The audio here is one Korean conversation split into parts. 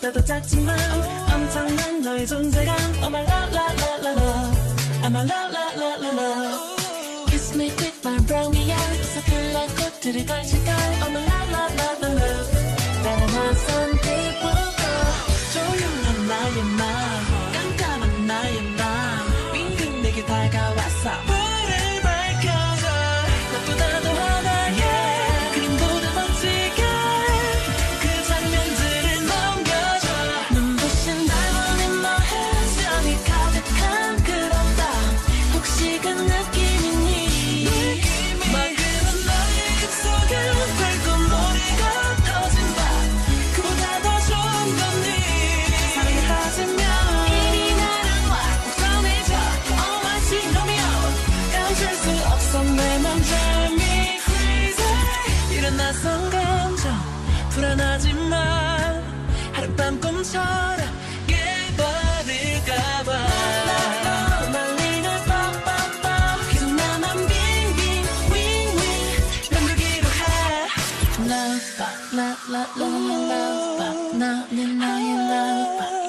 나도 작지만 엄청난 너의 존재감 Oh my la la la la la I'm a la la la la la Kiss me with my brown eyes 서툴러 꽃들을 걸칠걸 Oh my la la la la la 나는 화선빛 love, but not, love, love, love, love, love, not, not, love, but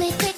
me think